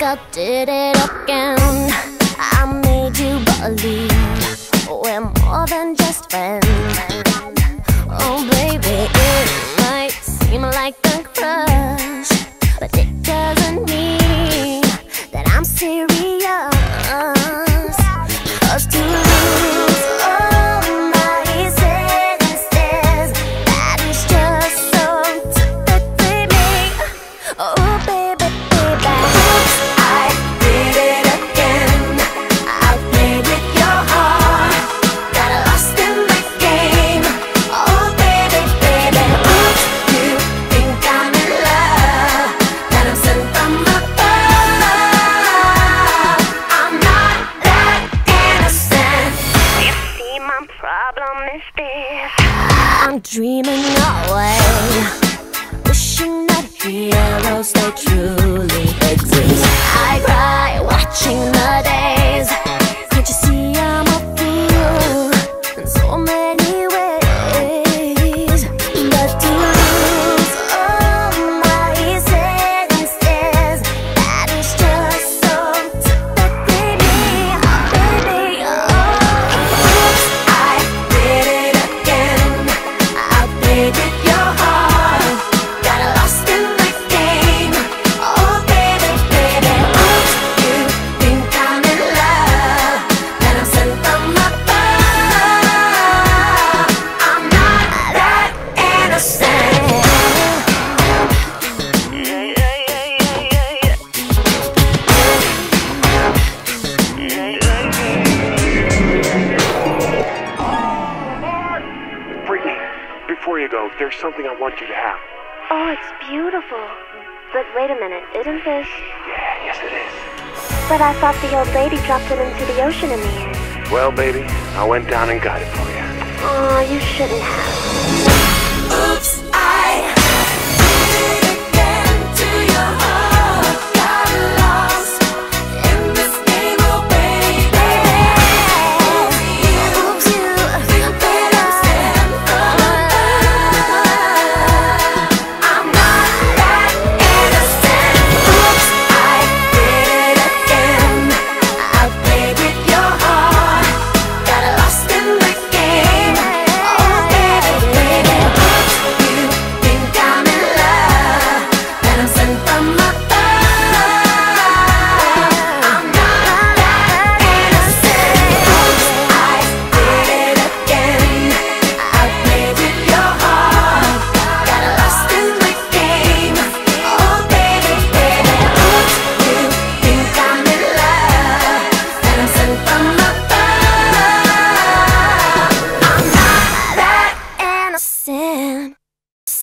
I did it again. I made you believe we're more than just friends. Oh, baby, it might seem like a crush, but it I'm dreaming away. Wishing that heroes they truly exist. I cry watching the days. you go. There's something I want you to have. Oh, it's beautiful. But wait a minute, isn't this? Yeah, yes it is. But I thought the old lady dropped it into the ocean in the air. Well, baby, I went down and got it for you. Oh, you shouldn't have. Oops.